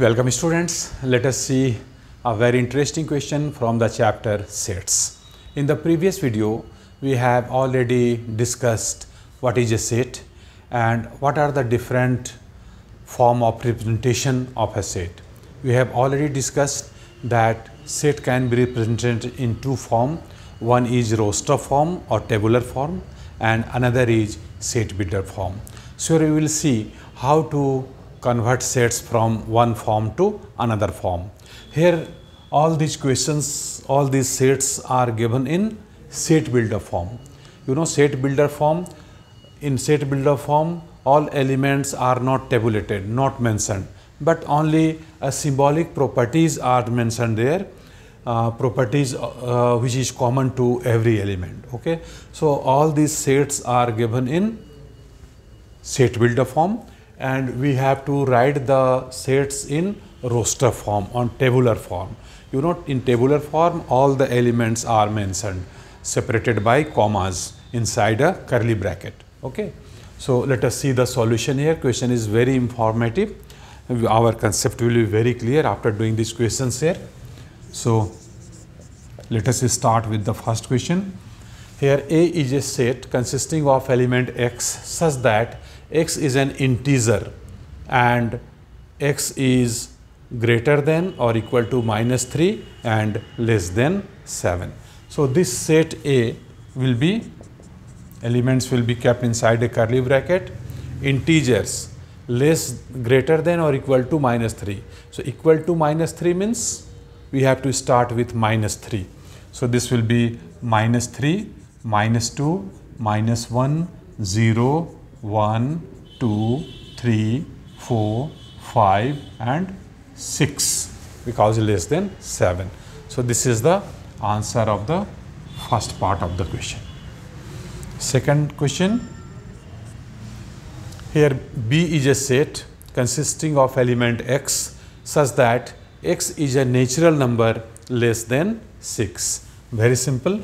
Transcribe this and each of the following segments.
Welcome students. Let us see a very interesting question from the chapter sets. In the previous video, we have already discussed what is a set and what are the different form of representation of a set. We have already discussed that set can be represented in two form. One is roster form or tabular form and another is set builder form. So we will see how to convert sets from one form to another form. Here all these questions, all these sets are given in set builder form. You know set builder form, in set builder form all elements are not tabulated, not mentioned, but only a symbolic properties are mentioned there, uh, properties uh, which is common to every element. Okay, so all these sets are given in set builder form and we have to write the sets in roster form on tabular form. You know in tabular form all the elements are mentioned separated by commas inside a curly bracket. Okay. So, let us see the solution here question is very informative our concept will be very clear after doing these questions here. So, let us start with the first question. Here A is a set consisting of element x such that x is an integer and x is greater than or equal to minus 3 and less than 7. So, this set A will be elements will be kept inside a curly bracket integers less greater than or equal to minus 3. So, equal to minus 3 means we have to start with minus 3. So, this will be minus 3, minus 2, minus 1, 0, 1, 2, 3, 4, 5 and 6 because less than 7. So, this is the answer of the first part of the question. Second question, here B is a set consisting of element x such that x is a natural number less than 6. Very simple.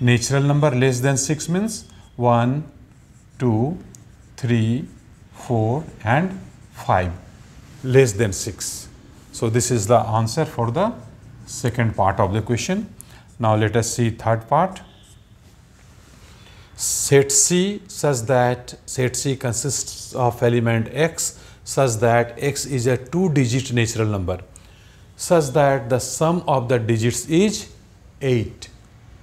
Natural number less than 6 means 1, 2, 3, 4 and 5 less than 6. So, this is the answer for the second part of the question. Now, let us see third part. Set C such that set C consists of element x such that x is a two digit natural number such that the sum of the digits is 8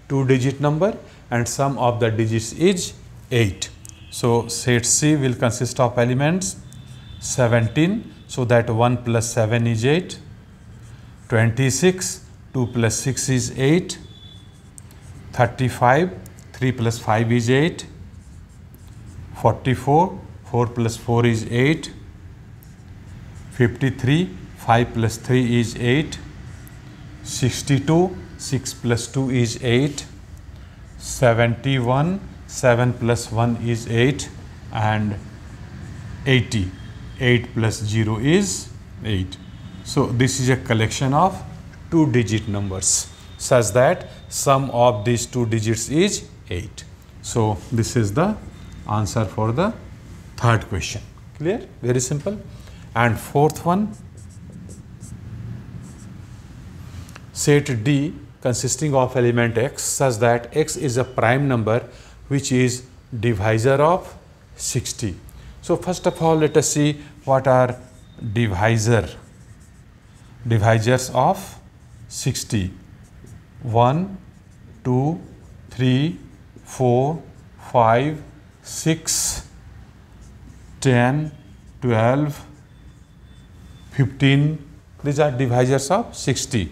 two digit number and sum of the digits is 8 so, set C will consist of elements 17, so that 1 plus 7 is 8, 26, 2 plus 6 is 8, 35, 3 plus 5 is 8, 44, 4 plus 4 is 8, 53, 5 plus 3 is 8, 62, 6 plus 2 is 8, 71, 7 plus 1 is 8 and 80. 8 plus 0 is 8. So, this is a collection of two digit numbers such that sum of these two digits is 8. So, this is the answer for the third question. Clear? Very simple. And fourth one, set D consisting of element x such that x is a prime number which is divisor of 60. So, first of all let us see what are divisor, divisors of 60. 1, 2, 3, 4, 5, 6, 10, 12, 15, these are divisors of 60.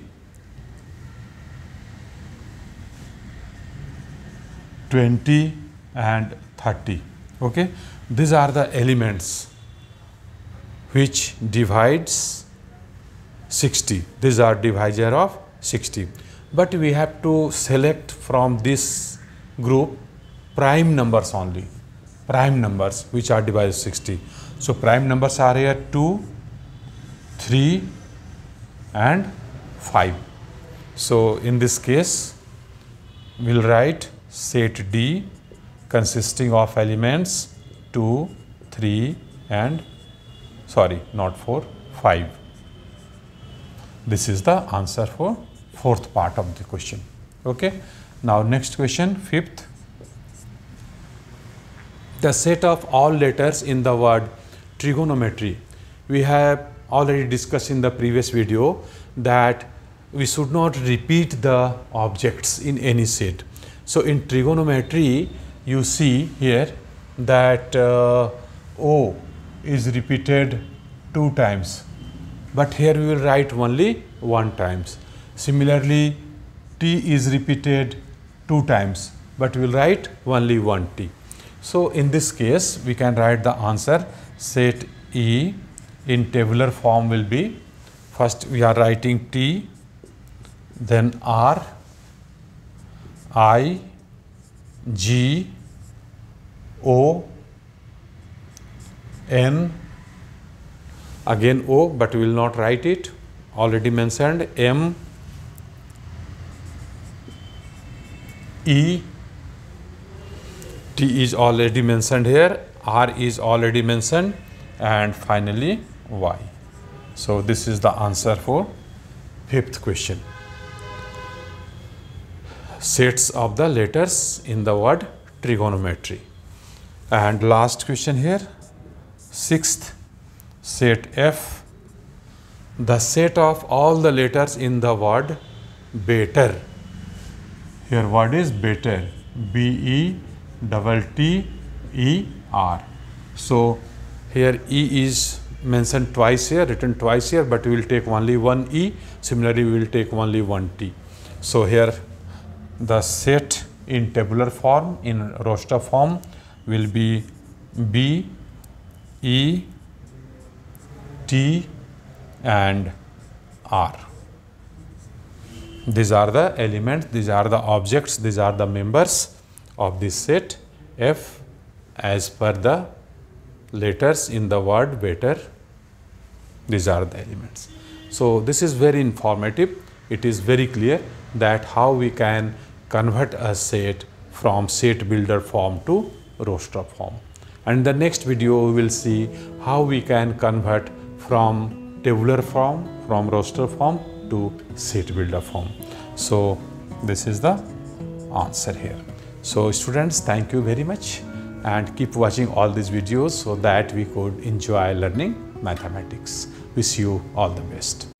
20 and 30 okay? These are the elements which divides 60 these are divisor of 60 but we have to select from this group prime numbers only. Prime numbers which are divided 60 so prime numbers are here 2 3 and 5 so in this case we'll write set D consisting of elements 2, 3 and sorry not 4, 5. This is the answer for fourth part of the question. Okay. Now next question, fifth. The set of all letters in the word trigonometry. We have already discussed in the previous video that we should not repeat the objects in any set. So in trigonometry, you see here that uh, O is repeated two times, but here we will write only one times. Similarly, T is repeated two times, but we will write only one T. So in this case, we can write the answer set E in tabular form will be first we are writing T, then R, I, G, O, N, again O, but we will not write it, already mentioned, M, E, T is already mentioned here, R is already mentioned, and finally Y. So this is the answer for fifth question. Sets of the letters in the word trigonometry. And last question here, sixth, set F, the set of all the letters in the word better. Here word is better, B E double T E R. So here E is mentioned twice here, written twice here, but we will take only one E. Similarly, we will take only one T. So here the set in tabular form, in roster form will be B, E, T and R. These are the elements, these are the objects, these are the members of this set F as per the letters in the word better. These are the elements. So this is very informative. It is very clear that how we can convert a set from set builder form to roster form. And the next video, we will see how we can convert from tabular form, from roster form to set builder form. So this is the answer here. So students, thank you very much and keep watching all these videos so that we could enjoy learning mathematics. Wish you all the best.